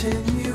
continue.